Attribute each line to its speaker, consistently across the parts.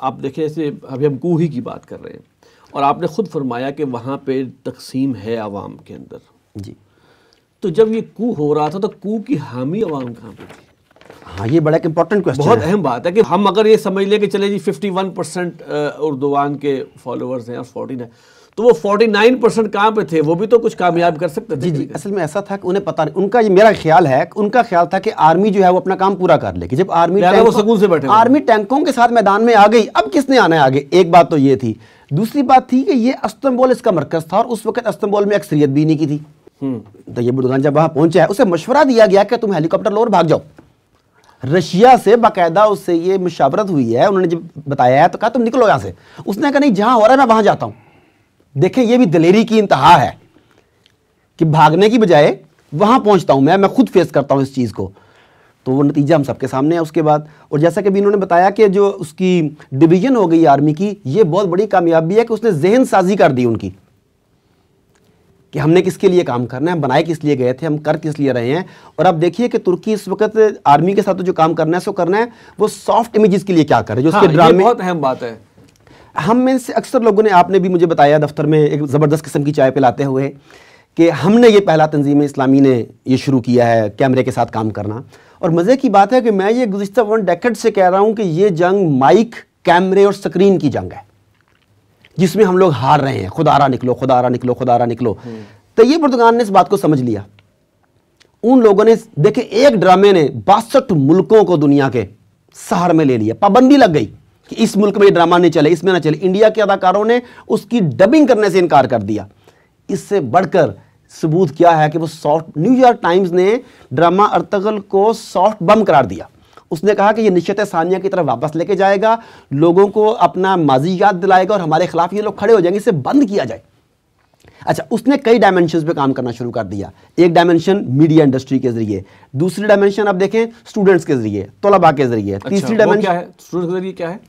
Speaker 1: आप देखें ऐसे अभी हम कू ही की बात कर रहे हैं और आपने खुद फरमाया कि वहाँ पे तकसीम है आवाम के अंदर।
Speaker 2: जी।
Speaker 1: तो जब ये कू हो रहा था तो कू की हामी आवाम कहाँ पर थी?
Speaker 2: हाँ ये बड़ा एक इंपॉर्टेंट क्वेश्चन
Speaker 1: बहुत अहम बात है कि हम अगर ये समझ लें कि चले जी 51 परसेंट उर्दुवान के फॉलोअर्स हैं और 14 है तो वो 49 परसेंट कहाँ पे थे? वो भी तो कुछ कामयाब कर सकते थे
Speaker 2: जी जी असल में ऐसा था कि उन्हें पता नहीं उनका ये मेरा ख्याल है उनका ख्याल था कि आर्मी जो है वो अपना काम पूरा कर लेगी। जब आर्मी
Speaker 1: वो
Speaker 2: टैंकों-
Speaker 1: से बैठे
Speaker 2: आर्मी टैंकों के साथ मैदान में आ गई अब किसने आना है आगे? एक बात तो ये थी। दूसरी बात थी कि ये अस्तंबोल इसका मरकज था और उस वक्त अस्तंबोल में अक्सरियत भी नहीं की थी।
Speaker 1: हम्म।
Speaker 2: तो ये बुरगान जब वहाँ पहुँचा है उसे मशवरा दिया गया कि तुम हेलीकॉप्टर लो और भाग जाओ। रशिया से बाकायदा उससे ये मुशावरत हुई है उन्होंने जब बताया है तो कहा तुम निकलो यहाँ से। उसने कहा नहीं जहाँ हो रहा है मैं वहाँ जाता हूँ। देखें ये भी दलेरी की इंतहा है कि भागने की बजाय वहाँ पहुँचता हूँ मैं मैं खुद फेस करता हूँ इस चीज़ को। तो वो नतीजा हम सबके सामने है उसके बाद। और जैसा कि अभी इन्होंने बताया कि जो उसकी डिवीज़न हो गई आर्मी की ये बहुत बड़ी कामयाबी है कि उसने जहन साजी कर दी उनकी कि हमने किसके लिए काम करना है बनाए किस लिए गए थे हम कर किस लिए रहे हैं। और अब देखिए कि तुर्की इस वक्त आर्मी के साथ जो काम करना है सो करना है वो सॉफ्ट इमेजेस के लिए क्या कर रहे हैं जो
Speaker 1: हाँ,
Speaker 2: उसके
Speaker 1: ये
Speaker 2: ड्रामे
Speaker 1: बहुत अहम बात है।
Speaker 2: हम में से अक्सर लोगों ने आपने भी मुझे बताया दफ्तर में एक ज़बरदस्त किस्म की चाय पिलाते हुए कि हमने ये पहला तंजीम इस्लामी ने ये शुरू किया है कैमरे के साथ काम करना। और मज़े की बात है कि मैं ये गुज्त वन डेकेड से कह रहा हूँ कि ये जंग माइक कैमरे और स्क्रीन की जंग है जिसमें हम लोग हार रहे हैं। खुदारा निकलो खुदारा निकलो खुदारा निकलो। तो ये बुर्दगान ने इस बात को समझ लिया। उन लोगों ने देखे एक ड्रामे ने बासठ मुल्कों को दुनिया के सहार में ले लिया पाबंदी लग गई। कि इस मुल्क में ये ड्रामा नहीं चले इसमें ना चले। इंडिया के अदाकारों ने उसकी डबिंग करने से इनकार कर दिया। इससे बढ़कर सबूत क्या है कि वो सॉफ्ट न्यूयॉर्क टाइम्स ने ड्रामा अर्तगल को सॉफ्ट बम करार दिया। उसने कहा कि ये निश्चित सानिया की तरफ़ वापस लेके जाएगा लोगों को अपना माजी याद दिलाएगा और हमारे खिलाफ ये लोग खड़े हो जाएँगे इसे बंद किया जाए। अच्छा उसने कई डायमेंशन पे काम करना शुरू कर दिया। एक डायमेंशन मीडिया इंडस्ट्री के ज़रिए दूसरी डायमेंशन आप देखें स्टूडेंट्स के ज़रिए तोलबा के ज़रिए
Speaker 1: अच्छा,
Speaker 2: तीसरी डायमेंशन
Speaker 1: क्या है? स्टूडेंट के ज़रिए क्या है?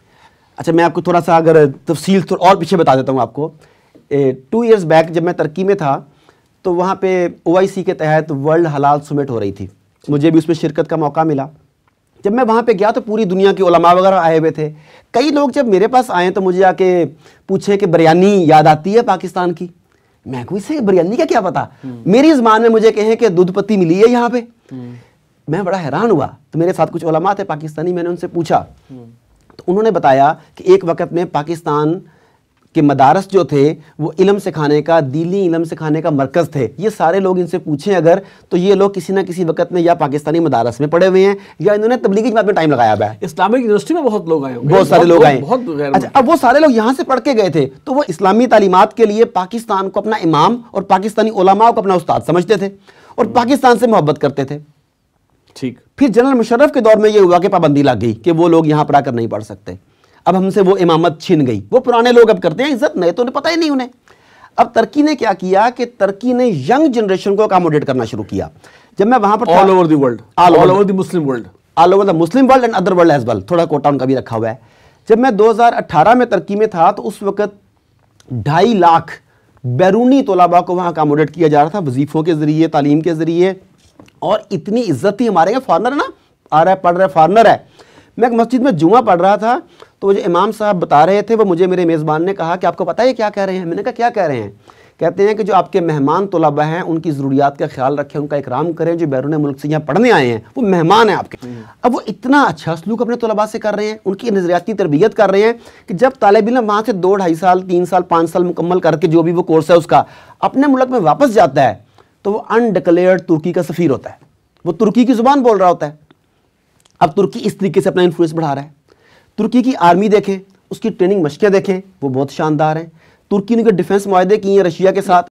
Speaker 2: अच्छा मैं आपको थोड़ा सा अगर तफसील थोड़ा और पीछे बता देता हूँ आपको। टू इयर्स बैक जब मैं तरक्की में था तो वहाँ पे ओआईसी के तहत वर्ल्ड हलाल सुमिट हो रही थी। मुझे भी उसमें शिरकत का मौका मिला। जब मैं वहाँ पे गया तो पूरी दुनिया के ओलमा वगैरह आए हुए थे। कई लोग जब मेरे पास आए तो मुझे आके पूछे कि बिरयानी याद आती है पाकिस्तान की? मैं कोई से बिरयानी का क्या पता? मेरी ज़बान में मुझे कहें कि दूध पत्ती मिली है यहाँ पे। मैं बड़ा हैरान हुआ। तो मेरे साथ कुछ उलमा थे पाकिस्तानी मैंने उनसे पूछा। तो उन्होंने बताया कि एक वक्त में पाकिस्तान के मदारस जो थे वो इलम सिखाने का दीनी इलम सिखाने का मरकज़ थे। ये सारे लोग इनसे पूछें अगर तो ये लोग किसी ना किसी वक्त में या पाकिस्तानी मदारस में पढ़े हुए हैं या इन्होंने तबलीगी जमात में टाइम लगाया हुआ है।
Speaker 1: इस्लामिक यूनिवर्सिटी में बहुत लोग आए
Speaker 2: बहुत सारे लोग आए।
Speaker 1: बहुत
Speaker 2: अच्छा अब वो सारे लोग यहाँ से पढ़ के गए थे तो वो इस्लामी तालीमत के लिए पाकिस्तान को अपना इमाम और पाकिस्तानी उलमा को अपना उस्ताद समझते थे और पाकिस्तान से मोहब्बत करते थे।
Speaker 1: ठीक।
Speaker 2: फिर जनरल मुशर्रफ के दौर में ये हुआ कि पाबंदी लग गई कि वो लोग यहाँ पर आकर नहीं पढ़ सकते। अब हमसे वो इमामत छिन गई। वो पुराने लोग अब करते हैं इज़्ज़त नहीं तो उन्हें पता ही नहीं उन्हें। अब तरक्की ने क्या किया कि तरक्की ने यंग जनरेशन को अकोमोडेट करना शुरू किया। जब मैं वहाँ पर
Speaker 1: all over the world all over the Muslim world
Speaker 2: all over the Muslim world and other world as well थोड़ा कोटा उनका भी रखा हुआ है। जब मैं 2018 में तरक्की में था तो उस वक्त ढाई लाख बैरूनी तलबा को वहाँ अकोमोडेट किया जा रहा था वजीफ़ों के ज़रिए तालीम के ज़रिए। और इतनी इज़्ज़त थी हमारे यहाँ फॉरनर ना? आ रहा है, पढ़ रहा है फॉरनर है। मैं एक मस्जिद में जुमा पढ़ रहा था तो जो इमाम साहब बता रहे थे, वो मुझे मेरे मेज़बान ने कहा कि आपको पता है क्या कह रहे हैं? मैंने कहा, क्या कह रहे हैं? कहते हैं कि जो आपके मेहमान तलबा हैं, उनकी ज़रूरियात का ख्याल रखें, उनका इकराम करें, जो बैरून मुल्क से यहाँ पढ़ने आए हैं, वो मेहमान हैं आपके। अब वो इतना अच्छा सलूक अपने तलबा से कर रहे हैं, उनकी नज़रियाती तरबियत कर रहे हैं, कि जब तालब इलम वहाँ से दो, ढाई साल, तीन साल, पाँच साल मुकम्मल करके जो भी वो कोर्स है उसका, अपने मुल्क में वापस जाता है तो वो अनडिक्लेयर्ड तुर्की का सफ़ीर होता है। वो तुर्की की ज़ुबान बोल रहा होता है। अब तुर्की इस तरीके से अपना इन्फ्लुएंस बढ़ा रहा है। तुर्की की आर्मी देखें, उसकी ट्रेनिंग मशकें देखें, वो बहुत शानदार हैं। तुर्की ने डिफेंस माहे किए हैं रशिया के साथ